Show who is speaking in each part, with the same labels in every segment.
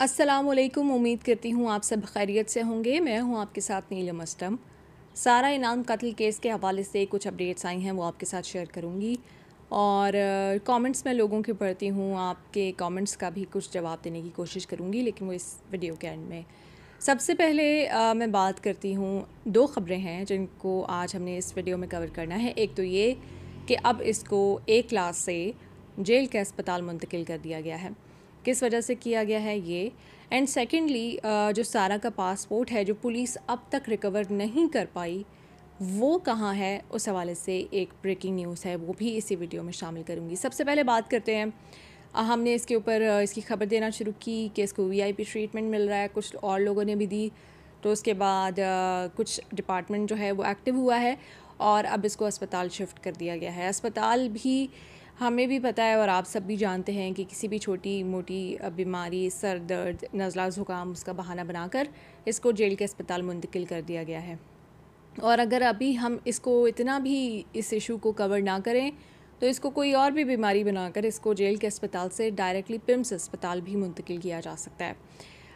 Speaker 1: असलकुम उम्मीद करती हूँ आप सब खैरियत से होंगे। मैं हूँ आपके साथ नीलम अस्तम सारा इनाम कत्ल केस के हवाले से कुछ अपडेट्स आई हैं वो आपके साथ शेयर करूँगी। और कमेंट्स मैं लोगों के पढ़ती हूँ आपके कमेंट्स का भी कुछ जवाब देने की कोशिश करूँगी लेकिन वो इस वीडियो के एंड में। सबसे पहले आ, मैं बात करती हूँ दो ख़बरें हैं जिनको आज हमने इस वीडियो में कवर करना है। एक तो ये कि अब इसको एक क्लास से जेल के अस्पताल मुंतकिल कर दिया गया है। किस वजह से किया गया है ये? एंड सेकेंडली जो सारा का पासपोर्ट है, जो पुलिस अब तक रिकवर नहीं कर पाई, वो कहाँ है? उस हवाले से एक ब्रेकिंग न्यूज़ है, वो भी इसी वीडियो में शामिल करूँगी। सबसे पहले बात करते हैं हमने इसके ऊपर इसकी खबर देना शुरू की कि इसको वीआईपी ट्रीटमेंट मिल रहा है, कुछ और लोगों ने भी दी तो उसके बाद कुछ डिपार्टमेंट जो है वो एक्टिव हुआ है, और अब इसको अस्पताल शिफ्ट कर दिया गया है। अस्पताल भी हमें भी पता है और आप सब भी जानते हैं कि किसी भी छोटी मोटी बीमारी, सर दर्द नज़ला ज़ुकाम, उसका बहाना बनाकर इसको जेल के अस्पताल मुंतकिल कर दिया गया है। और अगर अभी हम इसको इतना भी इस इशू को कवर ना करें तो इसको कोई और भी बीमारी बनाकर इसको जेल के अस्पताल से डायरेक्टली पिम्स अस्पताल भी मुंतकिल किया जा सकता है।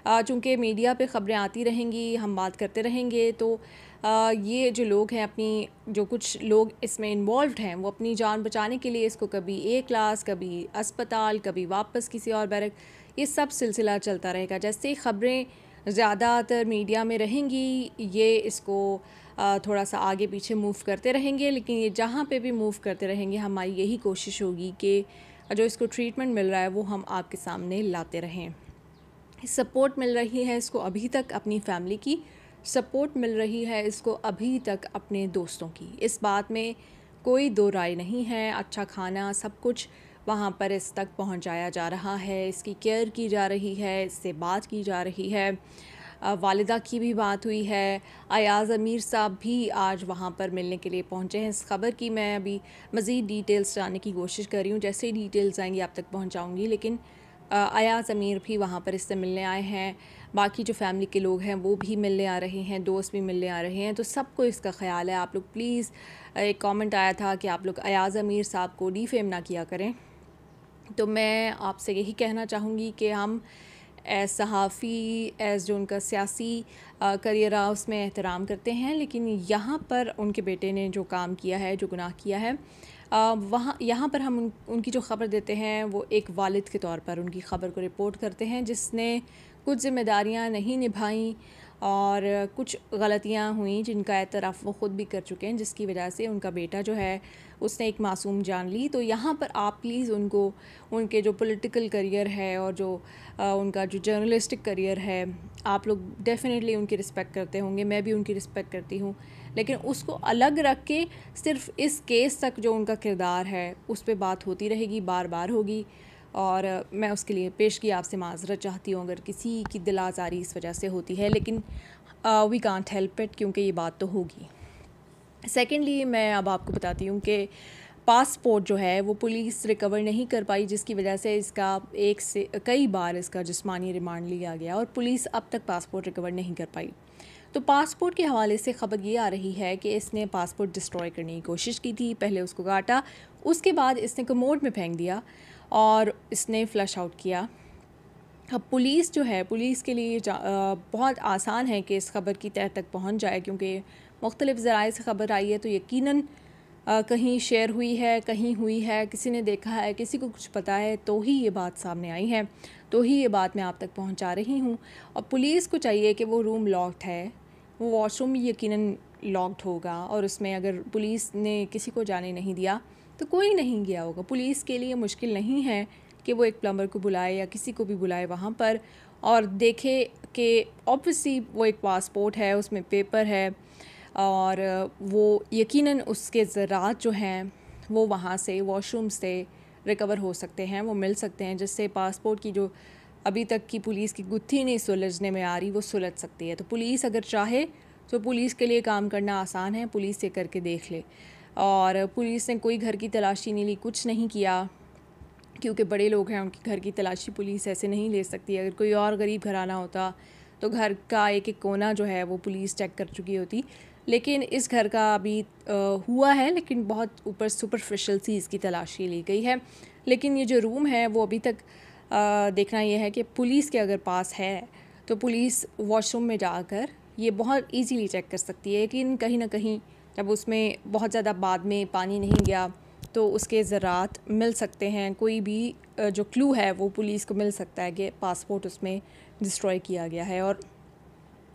Speaker 1: चूँकि मीडिया पे ख़बरें आती रहेंगी, हम बात करते रहेंगे तो ये जो लोग हैं अपनी, जो कुछ लोग इसमें इन्वॉल्व हैं, वो अपनी जान बचाने के लिए इसको कभी ए क्लास कभी अस्पताल, कभी वापस किसी और बैरक, ये सब सिलसिला चलता रहेगा। जैसे ख़बरें ज़्यादातर मीडिया में रहेंगी, ये इसको थोड़ा सा आगे पीछे मूव करते रहेंगे, लेकिन ये जहाँ पे भी मूव करते रहेंगे, हमारी यही कोशिश होगी कि जो इसको ट्रीटमेंट मिल रहा है, वो हम आपके सामने लाते रहें। सपोर्ट मिल रही है इसको अभी तक अपनी फैमिली की, सपोर्ट मिल रही है इसको अभी तक अपने दोस्तों की। इस बात में कोई दो राय नहीं है अच्छा खाना, सब कुछ वहाँ पर इस तक पहुँचाया जा रहा है, इसकी केयर की जा रही है, इससे बात की जा रही है। वालिदा की भी बात हुई है, अयाज़ अमीर साहब भी आज वहाँ पर मिलने के लिए पहुँचे हैं। इस खबर की मैं अभी मज़ीद डिटेल्स जानने की कोशिश कर रही हूँ, जैसे ही डिटेल्स आएँगी आप तक पहुँचाऊँगी, लेकिन अयाज़ अमीर भी वहाँ पर इससे मिलने आए हैं। बाकी जो फैमिली के लोग हैं, वो भी मिलने आ रहे हैं, दोस्त भी मिलने आ रहे हैं। तो सबको इसका ख्याल है। आप लोग प्लीज़ एक कमेंट आया था कि आप लोग अयाज़ अमीर साहब को डी फेम ना किया करें। तो मैं आपसे यही कहना चाहूँगी कि हम एज सहाफ़ी, एज़ जो उनका सियासी करियर रहा उसमें एहतराम करते हैं। लेकिन यहाँ पर उनके बेटे ने जो काम किया है, जो गुनाह किया है वहाँ यहाँ पर हम उन, उनकी जो ख़बर देते हैं वो एक वालिद के तौर पर उनकी ख़बर को रिपोर्ट करते हैं जिसने कुछ ज़िम्मेदारियाँ नहीं निभाई और कुछ गलतियाँ हुई जिनका एतराफ़ वो ख़ुद भी कर चुके हैं जिसकी वजह से उनका बेटा जो है उसने एक मासूम जान ली। तो यहाँ पर आप प्लीज़ उनको उनके जो पॉलिटिकल करियर है और जो आ, उनका जो जर्नलिस्टिक करियर है आप लोग डेफ़िनेटली उनकी रिस्पेक्ट करते होंगे मैं भी उनकी रिस्पेक्ट करती हूँ। लेकिन उसको अलग रख के सिर्फ़ इस केस तक जो उनका किरदार है, उस पर बात होती रहेगी बार बार होगी। और मैं उसके लिए पेश की आपसे माजरत चाहती हूँ, अगर किसी की दिल आज़ारी इस वजह से होती है, लेकिन वी कांट हेल्प इट क्योंकि ये बात तो होगी। सेकेंडली मैं अब आपको बताती हूँ कि पासपोर्ट जो है, वो पुलिस रिकवर नहीं कर पाई, जिसकी वजह से इसका एक से, कई बार इसका जिस्मानी रिमांड लिया गया और पुलिस अब तक पासपोर्ट रिकवर नहीं कर पाई। तो पासपोर्ट के हवाले से ख़बर ये आ रही है कि इसने पासपोर्ट डिस्ट्रॉय करने की कोशिश की थी, पहले उसको काटा, उसके बाद इसने कमोड में फेंक दिया और इसने फ़्लश आउट किया। अब पुलिस जो है, पुलिस के लिए बहुत आसान है कि इस खबर की तह तक पहुँच जाए, क्योंकि मुख्तलिफ़ ज़राए से ख़बर आई है तो यकीनन कहीं शेयर हुई है, कहीं हुई है, किसी ने देखा है, किसी को कुछ पता है तो ही ये बात सामने आई है तो ही ये बात मैं आप तक पहुँचा रही हूँ। और पुलिस को चाहिए कि वो रूम लॉक्ड है, वो वॉशरूम यकीनन लॉक्ड होगा, और उसमें अगर पुलिस ने किसी को जाने नहीं दिया तो कोई नहीं गया होगा। पुलिस के लिए मुश्किल नहीं है कि वो एक प्लम्बर को बुलाए या किसी को भी बुलाए वहाँ पर, और देखे कि ऑब्वियसली वो एक पासपोर्ट है, उसमें पेपर है और वो यकीनन उसके ज़रात जो हैं, वो वहाँ से वॉशरूम से रिकवर हो सकते हैं, वो मिल सकते हैं, जिससे पासपोर्ट की जो अभी तक की पुलिस की गुत्थी नहीं सुलझने में आ रही, वो सुलझ सकती है। तो पुलिस अगर चाहे तो पुलिस के लिए काम करना आसान है, पुलिस ये करके देख ले। और पुलिस ने कोई घर की तलाशी नहीं ली, कुछ नहीं किया, क्योंकि बड़े लोग हैं, उनकी घर की तलाशी पुलिस ऐसे नहीं ले सकती। अगर कोई और गरीब घराना होता तो घर का एक एक कोना जो है, वो पुलिस चेक कर चुकी होती। लेकिन इस घर का अभी हुआ है लेकिन बहुत ऊपर सुपरफिशल सी इसकी तलाशी ली गई है। लेकिन ये जो रूम है वो अभी तक आ, देखना यह है कि पुलिस के अगर पास है तो पुलिस वॉशरूम में जाकर ये बहुत इजीली चेक कर सकती है लेकिन कहीं ना कहीं जब उसमें बहुत ज़्यादा बाद में पानी नहीं गया तो उसके ज़रात मिल सकते हैं। कोई भी जो क्लू है वो पुलिस को मिल सकता है कि पासपोर्ट उसमें डिस्ट्रॉय किया गया है। और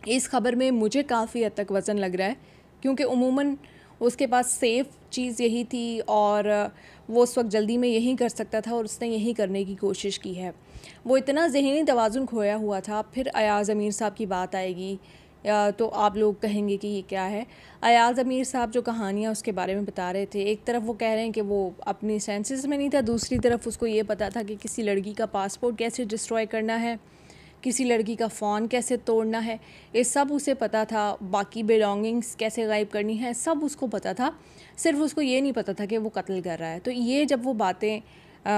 Speaker 1: इस खबर में मुझे काफ़ी हद तक वज़न लग रहा है, क्योंकि उमूमन उसके पास सेफ़ चीज़ यही थी और वो उस वक्त जल्दी में यही कर सकता था और उसने यही करने की कोशिश की है। वो इतना जहनी तोज़ुन खोया हुआ था, फिर अयाज़ अमीर साहब की बात आएगी, या तो आप लोग कहेंगे कि ये क्या है। अयाज़ अमीर साहब जो कहानियाँ उसके बारे में बता रहे थे, एक तरफ़ वो कह रहे हैं कि वो अपनी सेंसेस में नहीं था, दूसरी तरफ़ उसको ये पता था कि किसी लड़की का पासपोर्ट कैसे डिस्ट्रॉय करना है। किसी लड़की का फ़ोन कैसे तोड़ना है, ये सब उसे पता था। बाकी बिलोंगिंग्स कैसे गायब करनी है, सब उसको पता था। सिर्फ़ उसको ये नहीं पता था कि वो कत्ल कर रहा है। तो ये जब वो बातें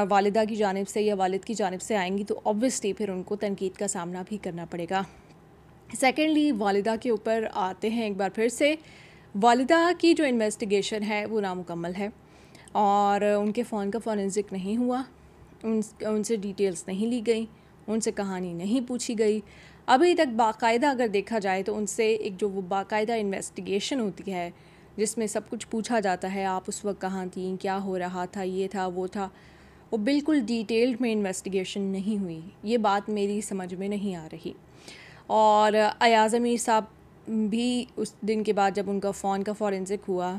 Speaker 1: वालदा की जानब से या वालिद की जानब से आएँगी तो ऑब्वियसली फिर उनको तनकीद का सामना भी करना पड़ेगा। सेकेंडली वालदा के ऊपर आते हैं एक बार फिर से। वालदा की जो इन्वेस्टिगेशन है, वो नामुकम्मल है और उनके फ़ोन का फॉरेंसिक नहीं हुआ। उन, उनसे डिटेल्स नहीं ली गई। उनसे कहानी नहीं पूछी गई। अभी तक बाकायदा अगर देखा जाए तो उनसे एक जो वो बाकायदा इन्वेस्टिगेशन होती है, जिसमें सब कुछ पूछा जाता है, आप उस वक्त कहाँ थी, क्या हो रहा था, ये था, वो था, वो बिल्कुल डिटेल्ड में इन्वेस्टिगेशन नहीं हुई। ये बात मेरी समझ में नहीं आ रही। और अयाज़ अमीर साहब भी उस दिन के बाद जब उनका फ़ोन का फॉरेंसिक हुआ,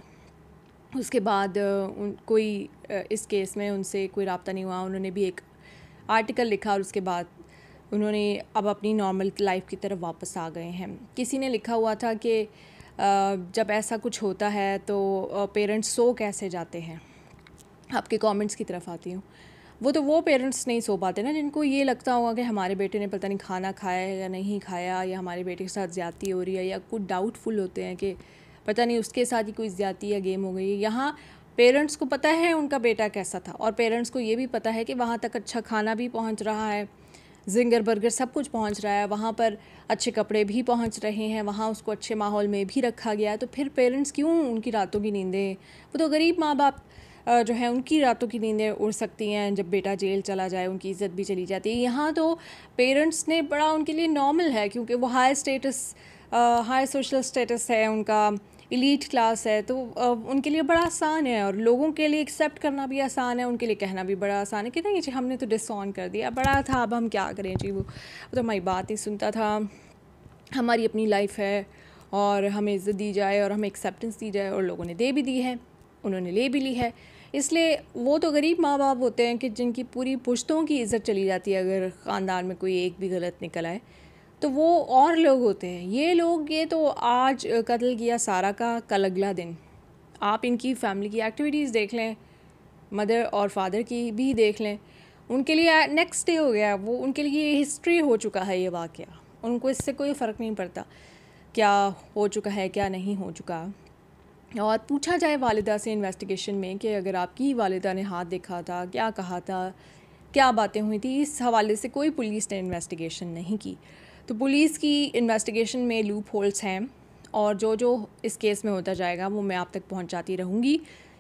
Speaker 1: उसके बाद, उन, कोई, इस केस में उनसे कोई रबता नहीं हुआ, उन्होंने भी एक आर्टिकल लिखा और उसके बाद उन्होंने अब अपनी नॉर्मल लाइफ की तरफ़ वापस आ गए हैं। किसी ने लिखा हुआ था कि जब ऐसा कुछ होता है तो पेरेंट्स सो कैसे जाते हैं? आपके कमेंट्स की तरफ़ आती हूँ। वो तो वो पेरेंट्स नहीं सो पाते ना जिनको ये लगता होगा कि हमारे बेटे ने पता नहीं खाना खाया या नहीं खाया या हमारे बेटे के साथ ज़्यादती हो रही है या कुछ डाउटफुल होते हैं कि पता नहीं उसके साथ ही कोई ज़्यादती या गेम हो गई यहाँ पेरेंट्स को पता है उनका बेटा कैसा था और पेरेंट्स को ये भी पता है कि वहाँ तक अच्छा खाना भी पहुँच रहा है। जिंगर बर्गर सब कुछ पहुँच रहा है। वहाँ पर अच्छे कपड़े भी पहुँच रहे हैं। वहाँ उसको अच्छे माहौल में भी रखा गया है। तो फिर पेरेंट्स क्यों उनकी रातों की नींदें? वो तो गरीब माँ बाप जो है, उनकी रातों की नींदें उड़ सकती हैं। जब बेटा जेल चला जाए, उनकी इज़्ज़त भी चली जाती है। यहाँ तो पेरेंट्स ने बड़ा उनके लिए नॉर्मल है, क्योंकि वो high status high social status है उनका। इलीट क्लास है तो उनके लिए बड़ा आसान है और लोगों के लिए एक्सेप्ट करना भी आसान है, उनके लिए कहना भी बड़ा आसान है कि नहीं, जी, हमने तो डिसऑन कर दिया, बड़ा था, अब हम क्या करें, जी, वो तो हमारी बात ही सुनता था, हमारी अपनी लाइफ है और हमें इज़्ज़त दी जाए और हमें एक्सेप्टेंस दी जाए और लोगों ने दे भी दी है, उन्होंने ले भी ली है, इसलिए वो तो गरीब माँ बाप होते हैं कि जिनकी पूरी पुश्तों की इज़्ज़त चली जाती है, अगर ख़ानदान में कोई एक भी गलत निकल आए तो वो और लोग होते हैं। ये लोग, ये तो आज कत्ल किया सारा का कल अगला दिन। आप इनकी फैमिली की एक्टिविटीज़ देख लें, मदर और फादर की भी देख लें। उनके लिए नेक्स्ट डे हो गया, वो उनके लिए हिस्ट्री हो चुका है ये वाक़ उनको इससे कोई फ़र्क नहीं पड़ता, क्या हो चुका है, क्या नहीं हो चुका। और पूछा जाए वालदा से इन्वेस्टिगेशन में कि अगर आपकी वालदा ने हाथ देखा था, क्या कहा था, क्या बातें हुई थी, इस हवाले से कोई पुलिस ने इन्वेस्टिगेशन नहीं की। तो पुलिस की इन्वेस्टिगेशन में लूप होल्स हैं और जो जो इस केस में होता जाएगा, वो मैं आप तक पहुंचाती रहूँगी।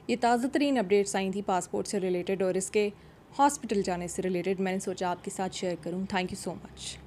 Speaker 1: ये ताज़ा तरीन अपडेट्स आई थी पासपोर्ट से रिलेटेड और इसके हॉस्पिटल जाने से रिलेटेड मैंने सोचा आपके साथ शेयर करूँ। Thank you so much